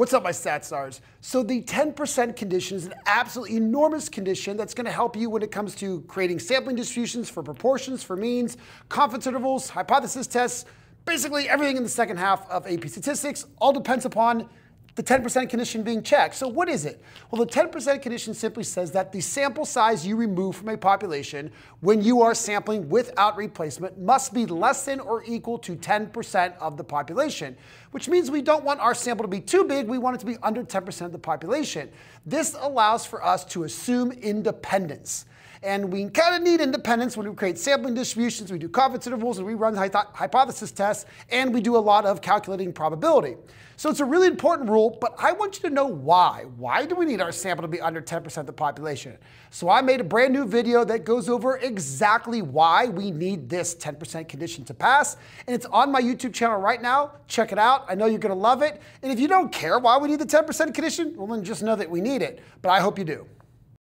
What's up, my stat stars? So the 10% condition is an absolutely enormous condition that's going to help you when it comes to creating sampling distributions for proportions, for means, confidence intervals, hypothesis tests, basically everything in the second half of AP statistics all depends upon the 10% condition being checked. So what is it? Well, the 10% condition simply says that the sample size you remove from a population when you are sampling without replacement must be less than or equal to 10% of the population, which means we don't want our sample to be too big, we want it to be under 10% of the population. This allows for us to assume independence. And we kind of need independence when we create sampling distributions, we do confidence intervals, and we run hypothesis tests, and we do a lot of calculating probability. So it's a really important rule, but I want you to know why. Why do we need our sample to be under 10% of the population? So I made a brand new video that goes over exactly why we need this 10% condition to pass, and it's on my YouTube channel right now. Check it out. I know you're going to love it. And if you don't care why we need the 10% condition, well, then just know that we need it. But I hope you do.